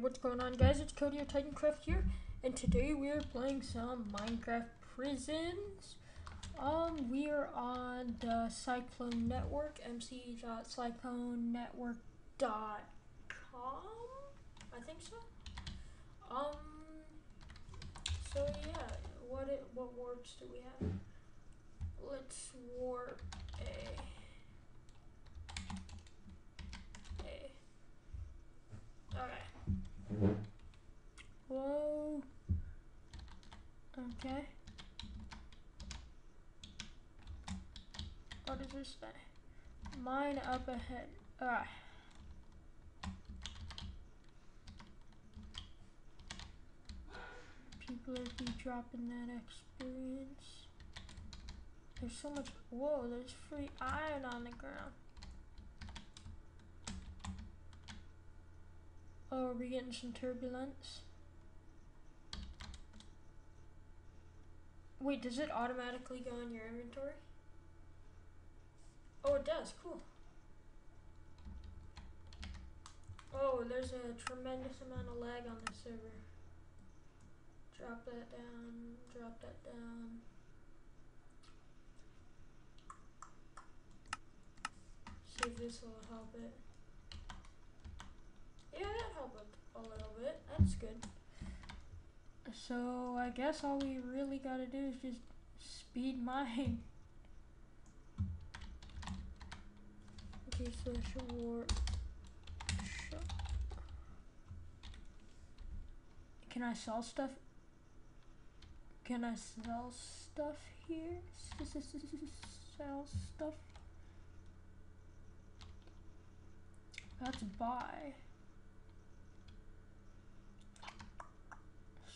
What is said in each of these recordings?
what's going on guys? It's Cody of Titancraft here, and today we are playing some Minecraft Prisons. Um, we are on the Cyclone Network, mc.cyclonenetwork.com, I think so. Um, so yeah, what it, what warps do we have? Let's warp a. A. Okay. Whoa. Okay. What does this say? Mine up ahead. Alright. People are be dropping that experience. There's so much. Whoa, there's free iron on the ground. Oh, are we getting some turbulence? Wait, does it automatically go in your inventory? Oh, it does. Cool. Oh, there's a tremendous amount of lag on this server. Drop that down, drop that down. See if this will help it. Yeah, that helped a little bit. That's good. So I guess all we really gotta do is just speed mine. Okay, so warp. Can I sell stuff? Can I sell stuff here? Sell stuff. Let's buy.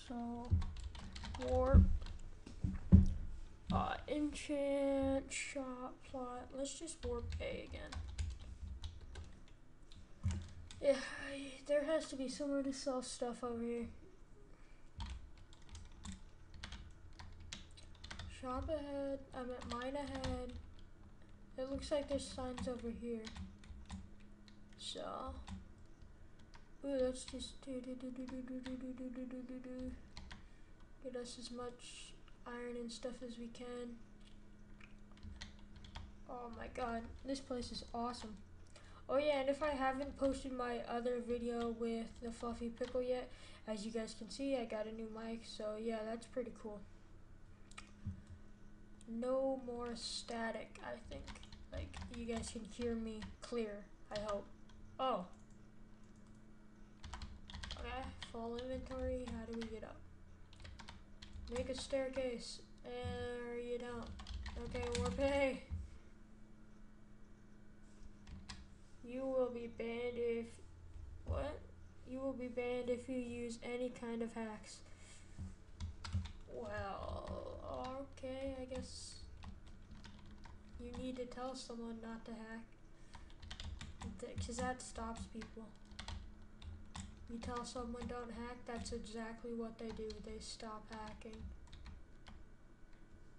So, warp, uh, enchant, shop, plot. Let's just warp A again. Yeah, there has to be somewhere to sell stuff over here. Shop ahead, I'm at mine ahead. It looks like there's signs over here. So, ooh, let's just do do do do do do do do do do us as much iron and stuff as we can. Oh my god, this place is awesome. Oh yeah, and if I haven't posted my other video with the fluffy pickle yet, as you guys can see, I got a new mic, so yeah, that's pretty cool. No more static, I think. Like, you guys can hear me clear, I hope. Oh. Okay, full inventory, how do we get up? Make a staircase. There you don't. Okay, A. You will be banned if... What? You will be banned if you use any kind of hacks. Well, okay, I guess you need to tell someone not to hack. Because that stops people. You tell someone don't hack, that's exactly what they do. They stop hacking.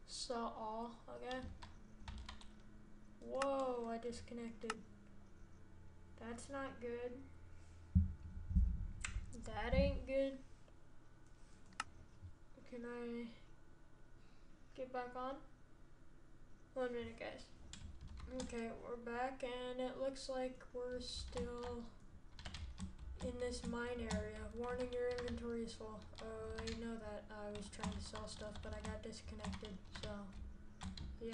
So, all, okay? Whoa, I disconnected. That's not good. That ain't good. Can I get back on? One minute, guys. Okay, we're back, and it looks like we're still in this mine area. Warning, your inventory is full. Uh, I know that I was trying to sell stuff, but I got disconnected, so, yeah.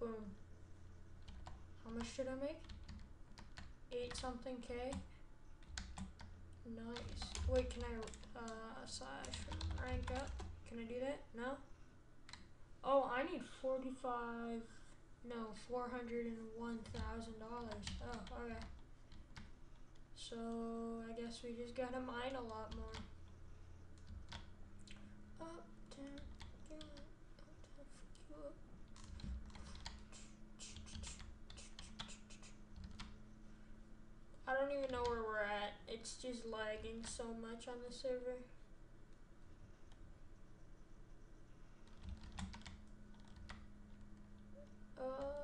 Boom. How much did I make? Eight something K. Nice. Wait, can I, uh, slash rank up? Can I do that? No? Oh, I need 45, no, $401,000. Oh, okay. So, I guess we just gotta mine a lot more. Up, I don't even know where we're at. It's just lagging so much on the server. Uh,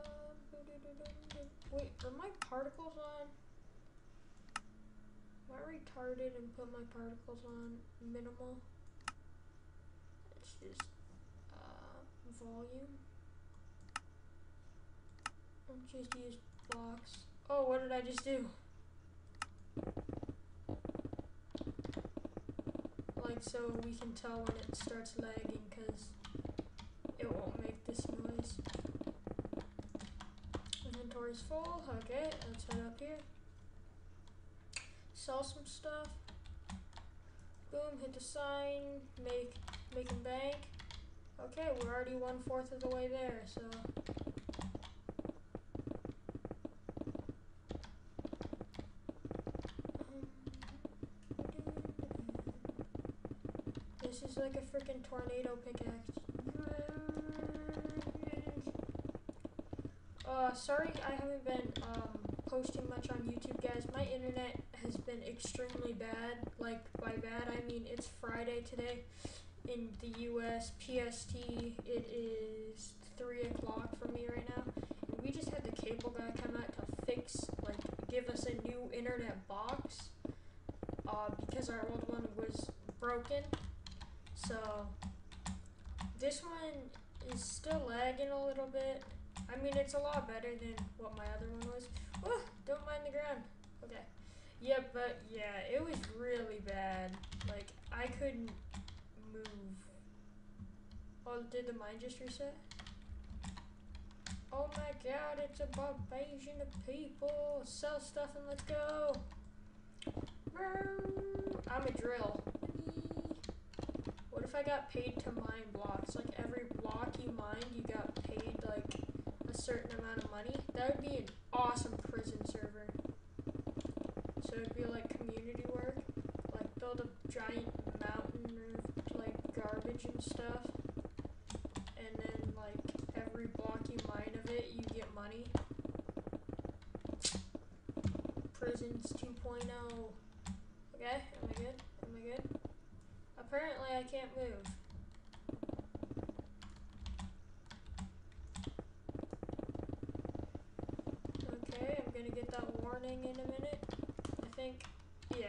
wait, are my particles on? Am I retarded and put my particles on minimal? It's just uh, volume. Let's just use blocks. Oh, what did I just do? Like so we can tell when it starts lagging because it won't make this noise. Inventory's full. Okay, let's head up here. Sell some stuff. Boom, hit the sign, make make a bank. Okay, we're already one fourth of the way there, so um, This is like a freaking tornado pickaxe. Uh, sorry I haven't been um, posting much on YouTube, guys. My internet has been extremely bad. Like, by bad, I mean it's Friday today in the US. PST, it is 3 o'clock for me right now. And we just had the cable guy come out to fix, like, give us a new internet box. Uh, because our old one was broken. So, this one is still lagging a little bit. I mean, it's a lot better than what my other one was. Oh, don't mind the ground. Okay. Yeah, but yeah, it was really bad. Like, I couldn't move. Oh, did the mine just reset? Oh my god, it's a Barbasian of people. Sell stuff and let's go. I'm a drill. What if I got paid to mine blocks? Like every block you mined, you got paid like a certain amount of money? That would be an awesome prison server. So it'd be like community work. Like build a giant mountain of like garbage and stuff. And then like every block you mine of it, you get money. Prisons 2.0. Okay, am I good? Am I good? Apparently I can't move. Okay, I'm gonna in a minute. I think, yeah.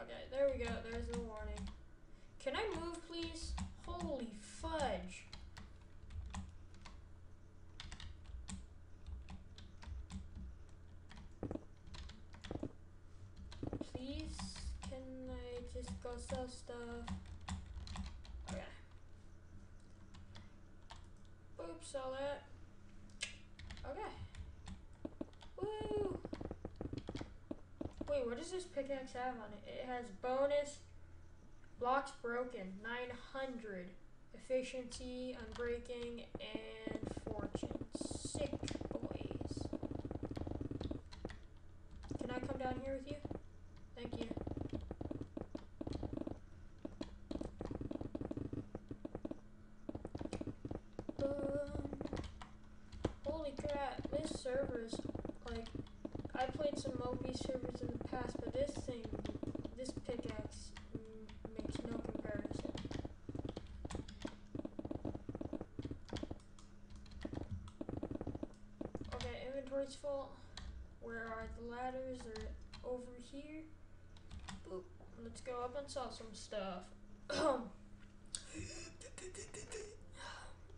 Okay, there we go, there's the warning. Can I move please? Holy fudge. Please, can I just go sell stuff? Okay. Boop, sell that. Okay. Woo! Wait, what does this pickaxe have on it? It has bonus, blocks broken, 900, efficiency, unbreaking, and fortune. Sick boys. Can I come down here with you? Thank you. Um, holy crap, this server's like I played some Moby servers in the past, but this thing, this pickaxe makes no comparison. Okay, inventory's full. Where are the ladders? They're over here. Boop. Let's go up and sell some stuff.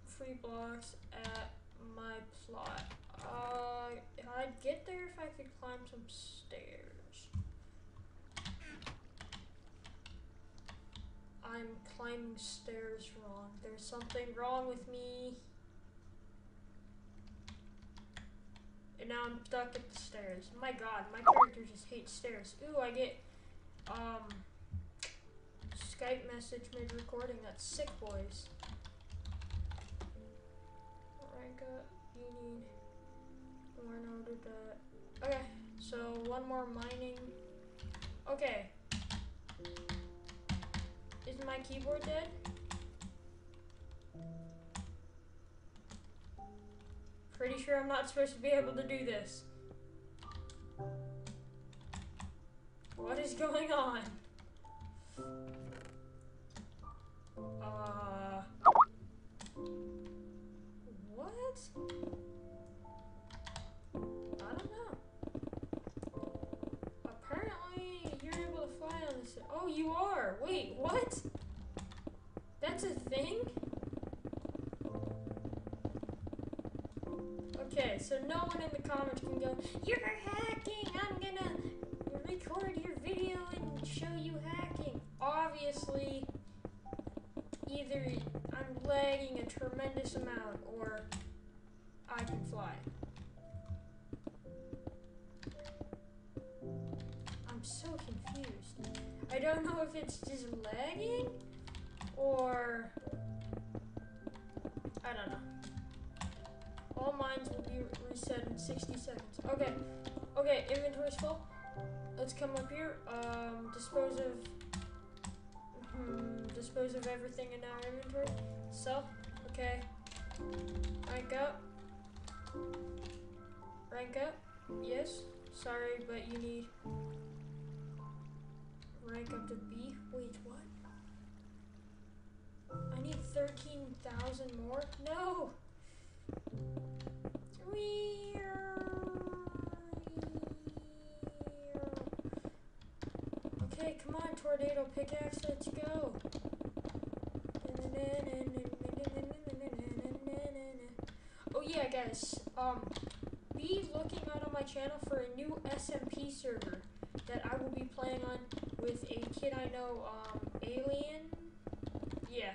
Free blocks at my plot. Uh, I'd get there if I could climb some stairs. I'm climbing stairs wrong. There's something wrong with me. And now I'm stuck at the stairs. My god, my character just hates stairs. Ooh, I get, um, Skype message mid recording. That's sick, boys. Rank up. You need more noted that. Okay, so one more mining. Okay. Is my keyboard dead? Pretty sure I'm not supposed to be able to do this. What is going on? Uh. What? Wait, what? That's a thing? Okay, so no one in the comments can go, You're hacking! I'm gonna record your video and show you hacking. Obviously, either I'm lagging a tremendous amount Sorry, but you need rank up to B. Wait, what? I need 13,000 more? No! Okay, come on, tornado pickaxe, let's go. Oh yeah, guys. Um, be looking out on my channel for a new SMP server that I will be playing on with a kid I know, um, Alien. Yeah.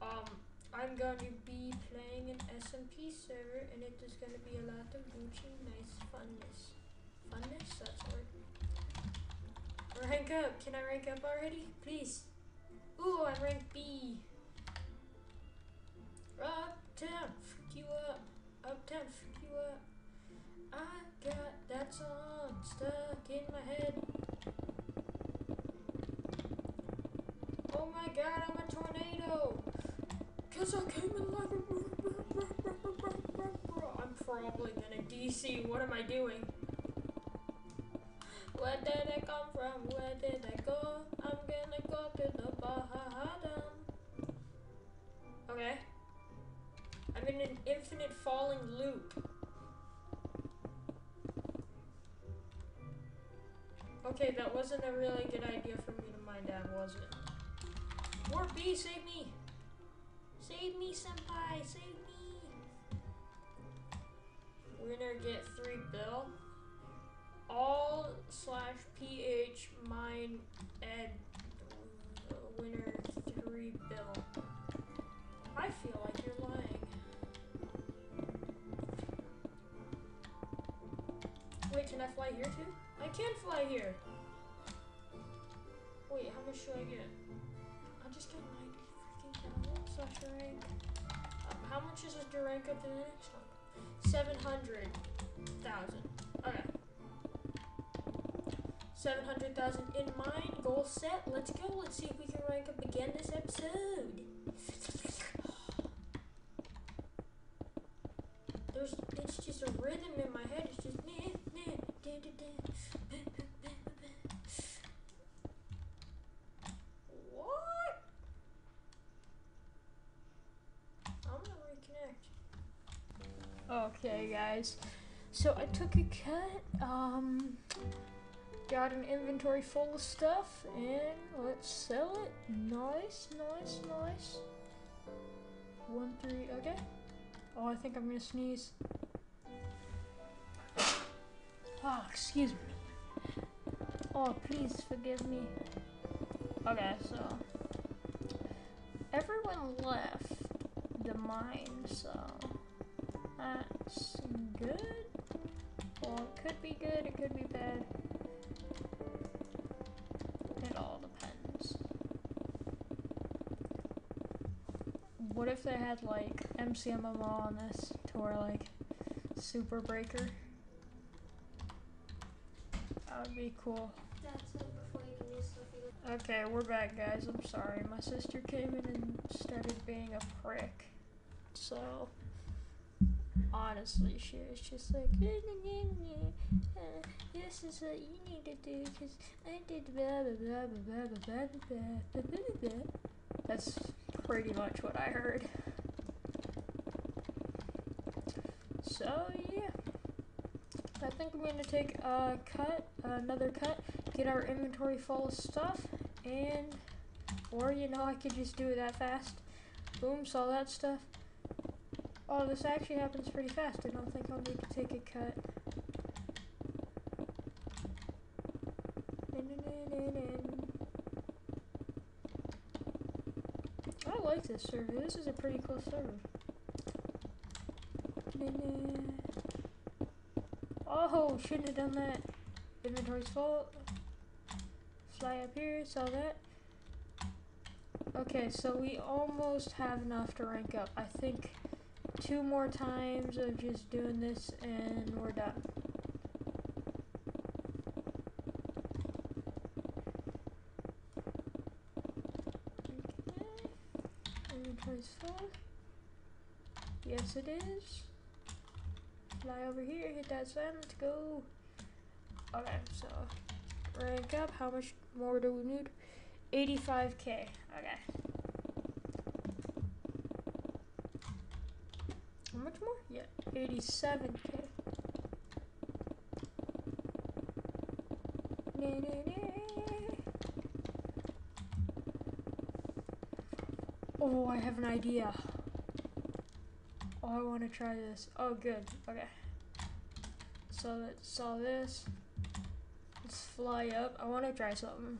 Um, I'm going to be playing an SMP server, and it is going to be a lot of Gucci nice funness. Funness? That's word. Rank up. Can I rank up already? Please. Ooh, I'm rank B. Uptown, fuck you up. Uptown, fuck you up. I got that song stuck in my head. Oh my god, I'm a tornado. Cause I came in like. I'm probably gonna DC. What am I doing? Where did I come from? Where did I go? I'm gonna go to the bottom. Okay. I'm in an infinite falling loop. Okay, that wasn't a really good idea for me to mine down, was it? Warp B, save me! Save me, senpai! Save me! Winner get three bill. All slash ph mine ed winner three bill. I feel like you're lying. Wait, can I fly here too? I can fly here. Wait, how much should I get? I just got 90 freaking thousand slash rank. Um, how much is to rank up to the next one? 700,000. Okay. 700,000 in mind. Goal set. Let's go. Let's see if we can rank up again this episode. There's, it's just a rhythm in my head. It's just nah, nah, da, da, da. What? I'm gonna reconnect. Okay, guys. So I took a cut. Um, got an inventory full of stuff, and let's sell it. Nice, nice, nice. One, three. Okay. Oh, I think I'm gonna sneeze. Oh, excuse me. Oh, please forgive me. Okay, so everyone left the mine, so that's good. Well, it could be good, it could be bad. It all depends. What if they had like MCMMO on this to where like Super Breaker? That would be cool. That's it before you can use stuff you Okay, we're back, guys. I'm sorry. My sister came in and started being a prick. So, honestly, she was just like, uh, this is what you need to do because I did blah blah blah blah blah blah blah blah blah blah blah. That's pretty much what I heard. So, yeah. I think I'm gonna take a cut, another cut, get our inventory full of stuff, and, or you know, I could just do it that fast. Boom, saw that stuff. Oh, this actually happens pretty fast. I don't think I'll need to take a cut. I like this server. This is a pretty cool server. Oh, shouldn't have done that. Inventory's full. Fly up here, saw that. Okay, so we almost have enough to rank up. I think two more times of just doing this and we're done. Okay. Yes, it is. Fly over here, hit that sign, let's go. Okay, so rank up. How much more do we need? 85k. Okay. How much more? Yeah, 87k. Nah, nah, nah. Oh, I have an idea. Oh, I want to try this. Oh, good. Okay. So let's saw this. Let's fly up. I want to try something.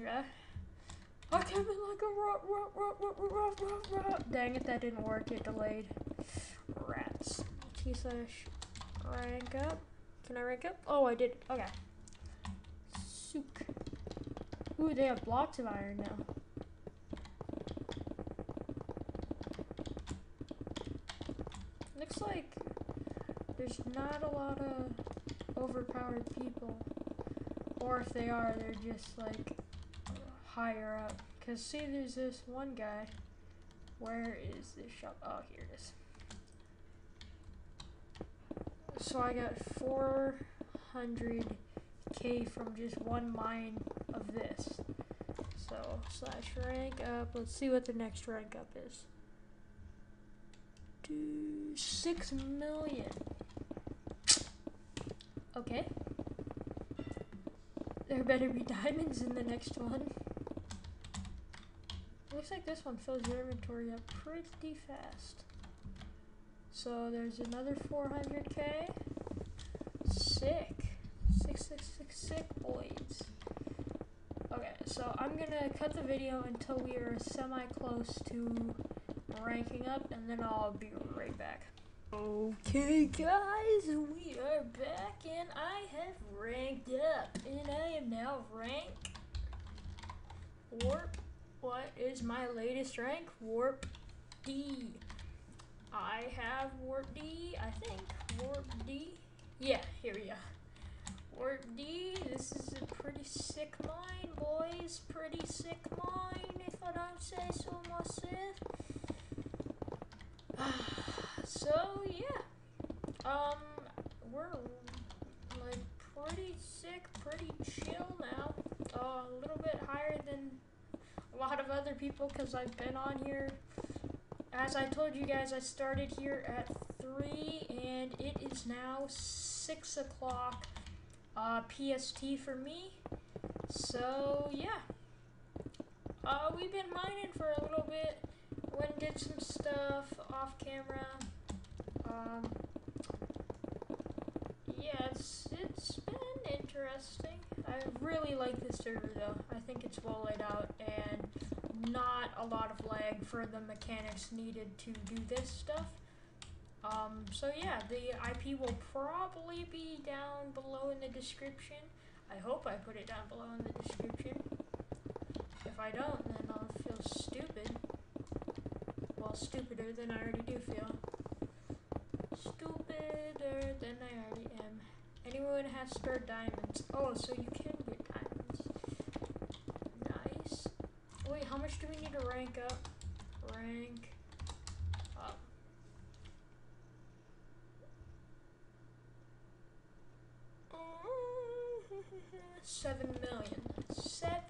Yeah. In like a rock, rock, rock, rock, rock, rock, rock. Dang it, that didn't work. It delayed. Rats. T slash rank up. Can I rank up? Oh, I did. Okay. Sook. Ooh, they have blocks of iron now. Looks like there's not a lot of overpowered people. Or if they are, they're just like higher up. Cause see, there's this one guy. Where is this shop? Oh, here it is. So I got 400k from just one mine of this. So slash rank up. Let's see what the next rank up is. Do six million. Okay. There better be diamonds in the next one. Looks like this one fills your inventory up pretty fast. So there's another 400k. Sick. Six, six, six, sick boys. Okay, so I'm gonna cut the video until we are semi-close to ranking up, and then I'll be right back. Okay, guys, we are back, and I have ranked up, and I am now rank warp what is my latest rank? Warp D. I have Warp D, I think. Warp D. Yeah, here we go. Warp D. This is a pretty sick mine, boys. Pretty sick mine, if I don't say so myself. so, yeah. Um, we're like pretty sick, pretty chill now. Uh, a little bit higher than a lot of other people because I've been on here. As I told you guys, I started here at 3 and it is now 6 o'clock uh, PST for me. So, yeah. Uh, we've been mining for a little bit. Went and did some stuff off camera. Um, yeah, it's, it's been interesting. I really like this server though. I think it's well laid out and not a lot of lag for the mechanics needed to do this stuff. Um, so yeah, the IP will probably be down below in the description. I hope I put it down below in the description. If I don't, then I'll feel stupid. Well, stupider than I already do feel. Stupider than I already am. Anyone has spare diamonds. Oh, so you can get diamonds. Nice. Wait, how much do we need to rank up? Rank up. Seven million. Seven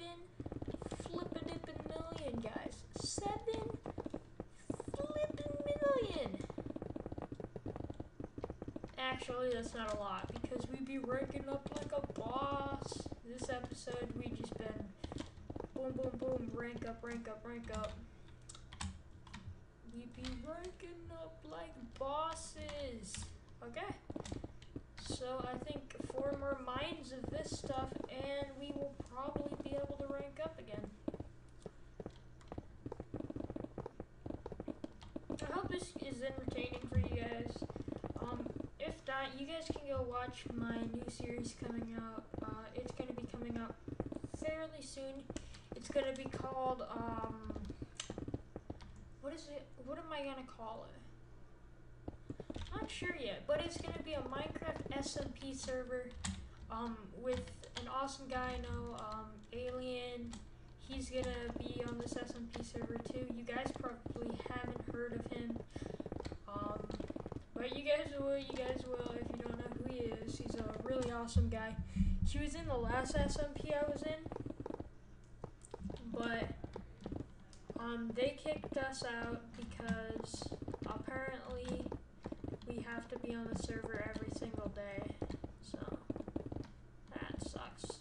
flippin' million, guys. Seven flippin' million. Actually, that's not a lot be ranking up like a boss. This episode, we just been boom, boom, boom, rank up, rank up, rank up. we be ranking up like bosses. Okay. So I think four more mines of this stuff and we will probably be able to rank up again. I hope this is entertaining for you guys. You guys can go watch my new series coming out. Uh, it's going to be coming out fairly soon. It's going to be called, um, what is it? What am I going to call it? Not sure yet, but it's going to be a Minecraft SMP server um, with an awesome guy I know, um, Alien. He's going to be on this SMP server too. You guys probably haven't heard of him. Um, but you guys will, you guys will if you don't know who. He's a really awesome guy. He was in the last SMP I was in, but um, they kicked us out because apparently we have to be on the server every single day. So that sucks.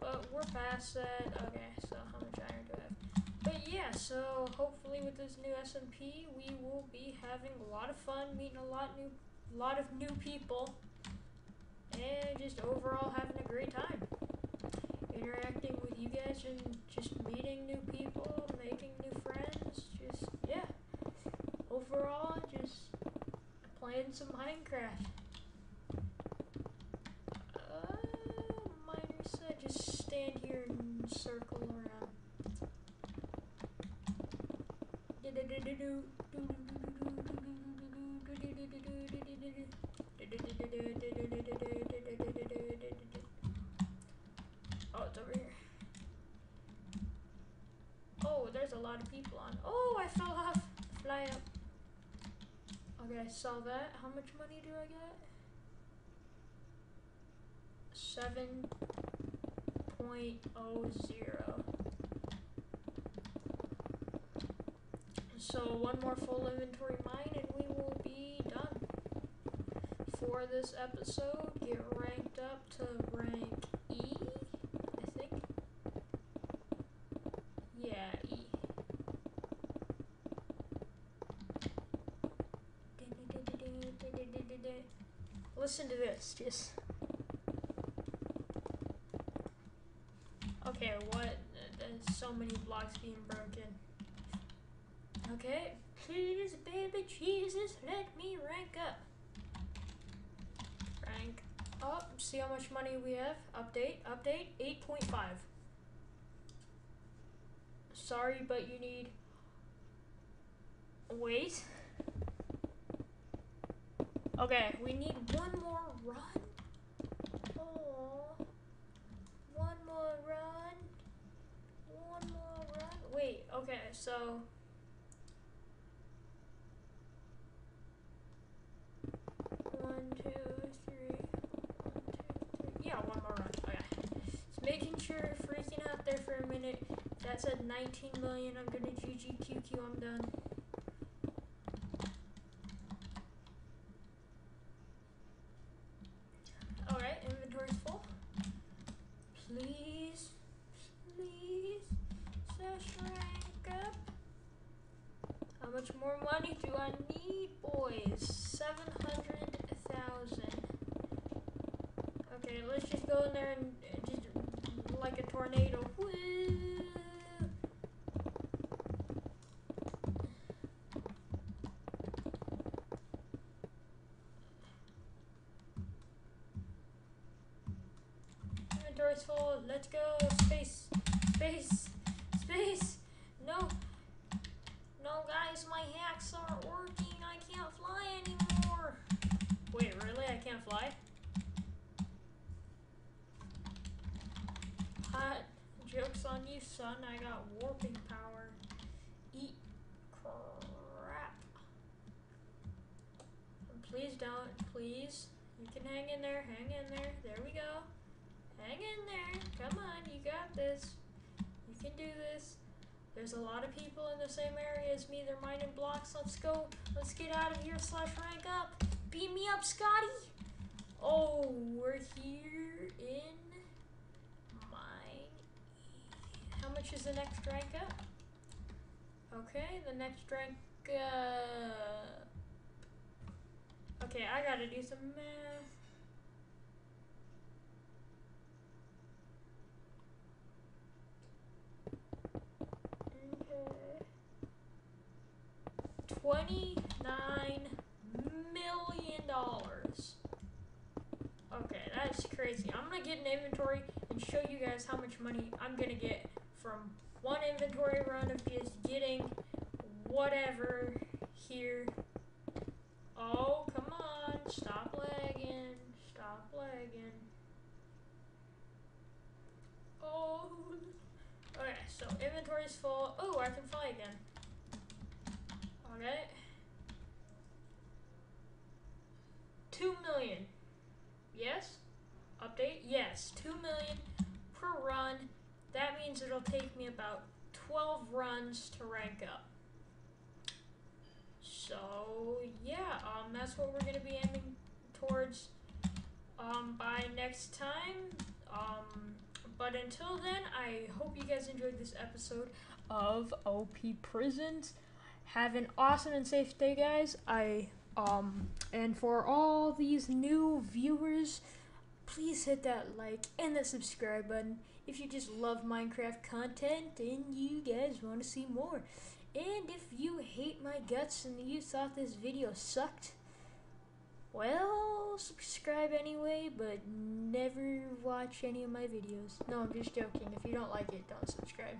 But we're past that. Okay, so how much iron do I have? But yeah, so hopefully with this new SMP, we will be having a lot of fun, meeting a lot new, lot of new people, and just overall having a great time. Interacting with you guys and just meeting new people, making new friends, just yeah. Overall, just playing some Minecraft. Uh, miner said just stand here and circle around. Over here. Oh, there's a lot of people on. Oh, I fell off. Fly up. Okay, I saw that. How much money do I get? Seven point oh zero. So one more full inventory mine and we will be done. For this episode, get ranked up to rank E, I think. Yeah, E. To this, just. Okay, what? There's so many blocks being broken. Okay, please, baby Jesus, let me rank up. Rank up. See how much money we have. Update, update, 8.5. Sorry, but you need. Wait. Okay, we need one more run. Oh, one more run. One more run. Wait, okay, so. One, two, three. One, two, three. Yeah, one more run. Okay. Just making sure, freaking out there for a minute. That said 19 million. I'm gonna GGQQ. I'm done. Alright, inventory's full. Please, please, slash rank up. How much more money do I need, boys? 700,000. Okay, let's just go in there and uh, just like a tornado. Woo! Inventory's full. Let's go. Space. Space. Space. No. No, guys, my hacks aren't working. I can't fly anymore. Wait, really? I can't fly? Hot. Joke's on you, son. I got warping power. Eat crap. Please don't. Please. You can hang in there. Hang in there. There we go. Hang in there. Come on. You got this. You can do this. There's a lot of people in the same area as me. They're mining blocks. Let's go. Let's get out of here slash rank up. Beat me up, Scotty. Oh, we're here in mine. Much is the next rank up? Okay, the next rank up. Okay, I gotta do some math. Twenty-nine million dollars. Okay, that's crazy. I'm gonna get an inventory and show you guys how much money I'm gonna get from one inventory run of just getting whatever here. Oh, come on. Stop lagging. Stop lagging. Oh. Okay, so inventory's full. Oh, I can fly again. Okay. Two million. Yes? Update? Yes. Two million per run. That means it'll take me about 12 runs to rank up. So, yeah, um, that's what we're going to be aiming towards um, by next time. Um, but until then, I hope you guys enjoyed this episode of OP Prisons. Have an awesome and safe day, guys. I um and for all these new viewers, please hit that like and the subscribe button if you just love Minecraft content and you guys want to see more. And if you hate my guts and you thought this video sucked, well, subscribe anyway, but never watch any of my videos. No, I'm just joking. If you don't like it, don't subscribe.